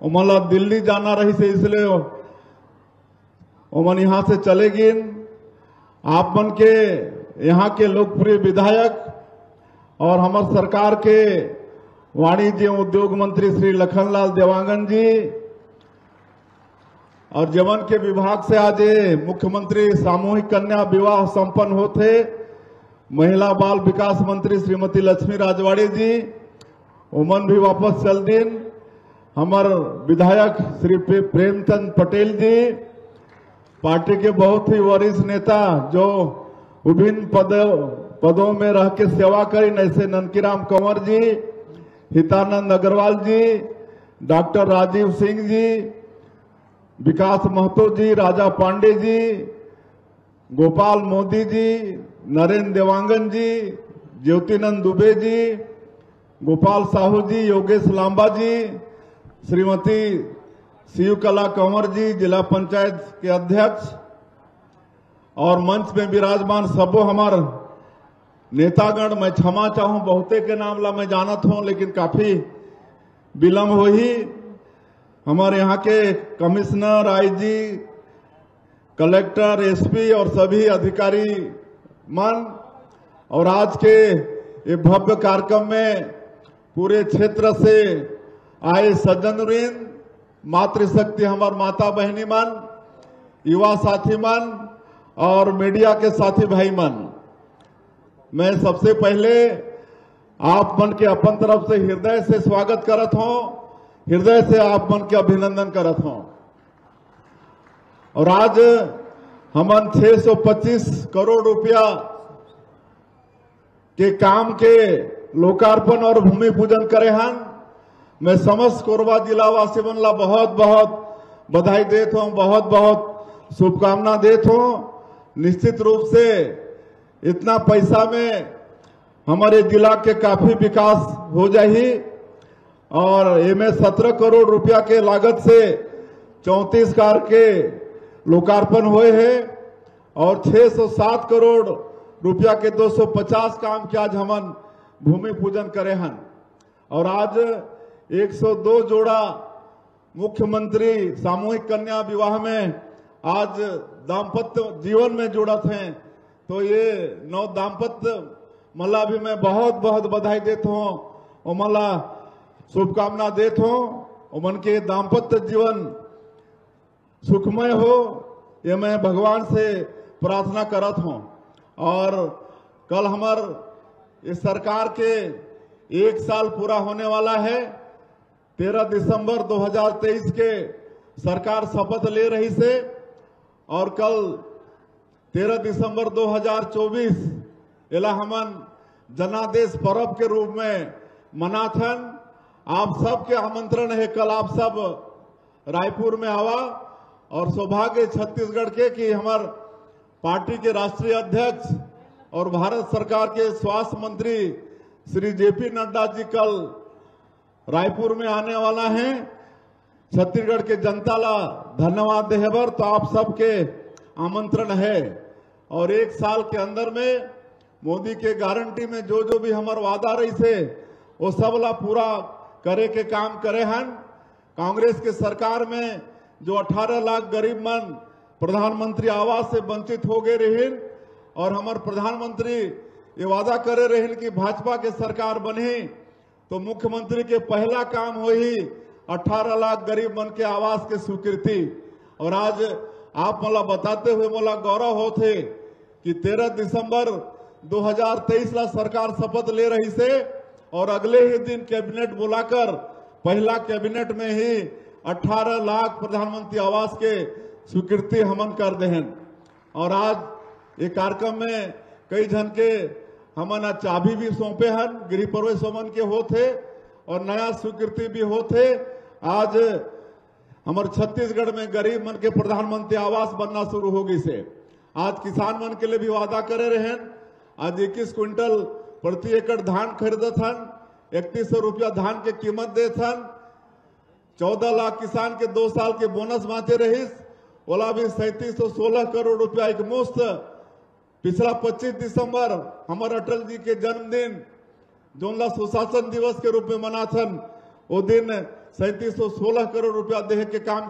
मला दिल्ली जाना रही से इसलिए ओमन यहाँ से चले गिन आप मन के यहाँ के लोकप्रिय विधायक और हमार सरकार के वाणिज्य उद्योग मंत्री श्री लखनलाल देवांगन जी और जवन के विभाग से आज मुख्यमंत्री सामूहिक कन्या विवाह संपन्न होते, महिला बाल विकास मंत्री श्रीमती लक्ष्मी राजवाड़ी जी उमन भी वापस चल दिन हमार विधायक श्री प्रेमचंद पटेल जी, पार्टी के बहुत ही वरिष्ठ नेता जो विभिन्न पद, पदों में रह के सेवा करी ऐसे ननकीराम कंवर जी, हितानंद अग्रवाल जी, डॉक्टर राजीव सिंह जी, विकास महतो जी, राजा पांडे जी, गोपाल मोदी जी, नरेंद्र देवांगन जी, ज्योतिनंद दुबे जी, गोपाल साहू जी, योगेश लांबा जी श्रीमती शिवकला कंवर जी, जिला पंचायत के अध्यक्ष, और मंच में विराजमान सबो हमार नेतागण, मैं क्षमा चाहूँ, बहुते के नाम ला मैं जानत हूँ, लेकिन काफ़ी विलम्ब हो ही हमारे यहाँ के कमिश्नर, आईजी, कलेक्टर, एसपी और सभी अधिकारी मन, और आज के ये भव्य कार्यक्रम में पूरे क्षेत्र से आए सज्जन वृंद मातृशक्ति हमार माता बहनी मन, युवा साथी मन, और मीडिया के साथी भाई मन। मैं सबसे पहले आप मन के अपन तरफ़ से हृदय से स्वागत करत हूँ, हृदय से आप मन के अभिनंदन करत हूँ। और आज हमन 625 करोड़ रुपया के काम के लोकार्पण और भूमि पूजन करे हन। मैं समस्त कोरबा जिला वासी मन ला बहुत बहुत बधाई देत हूँ, बहुत बहुत शुभकामना देत हूँ। निश्चित रूप से इतना पैसा में हमारे जिला के काफ़ी विकास हो जाही और एमे सत्रह करोड़ रुपया के लागत से चौतीस कार के लोकार्पण हुए हैं और 607 करोड़ रुपया के 250 काम के आज हमन भूमि पूजन करे हन। और आज 102 जोड़ा मुख्यमंत्री सामूहिक कन्या विवाह में आज दाम्पत्य जीवन में जुड़त हैं तो ये नौ दाम्पत्य मला भी मैं बहुत बहुत बधाई देता हूँ और मला शुभकामना देता हूँ और मन के दाम्पत्य जीवन सुखमय हो, ये मैं भगवान से प्रार्थना करत हूँ। और कल हमार इस सरकार के एक साल पूरा होने वाला है। तेरह दिसंबर 2023 के सरकार शपथ ले रही से और कल तेरह दिसंबर 2024 इला हमन जनादेश पर्व के रूप में मनाथन। आप सबके आमंत्रण है। कल आप सब रायपुर में आवा और सौभाग्य छत्तीसगढ़ के कि हमार पार्टी के राष्ट्रीय अध्यक्ष और भारत सरकार के स्वास्थ्य मंत्री श्री जेपी नड्डा जी कल रायपुर में आने वाला है। छत्तीसगढ़ के जनता ला धन्यवाद देहबर तो आप सबके आमंत्रण है। और एक साल के अंदर में मोदी के गारंटी में जो जो भी हमार वादा रही से, वो सब ला पूरा करे के काम करे हन। कांग्रेस के सरकार में जो 18 लाख गरीब मन प्रधानमंत्री आवास से वंचित हो गए रहिन, और हमार प्रधानमंत्री ये वादा करे रहिन कि भाजपा के सरकार बने। तो मुख्यमंत्री के पहला काम हो ही 18 लाख गरीब मन के आवास के स्वीकृति और आज आप मला बताते हुए मोला गौरव होते कि 13 दिसंबर 2023 ला सरकार शपथ ले रही से और अगले ही दिन कैबिनेट बुलाकर पहला कैबिनेट में ही 18 लाख प्रधानमंत्री आवास के स्वीकृति हमन कर देहन। और आज ये कार्यक्रम में कई जन के हमन चाबी भी सौंपे हन गृह प्रवेश हमन के होते, और नया स्वीकृति भी होते। आज हमारे छत्तीसगढ़ में गरीब मन के प्रधानमंत्री आवास बनना शुरू होगी से। आज किसान मन के लिए भी वादा करे रहन आज इक्कीस क्विंटल प्रति एकड़ धान खरीदत हन इकतीस सौ रुपया धान के कीमत दे हन चौदह लाख किसान के दो साल के बोनस बांटे रहीस, ओला भी सैतीस सौ सोलह करोड़ रुपया एक मुफ़्त पिछला 25 दिसंबर हमारे अटल जी के जन्मदिन, जो सुशासन दिवस के रूप में मना सन वो दिन सैंतीस सौ सोलह करोड़ रुपया देह के काम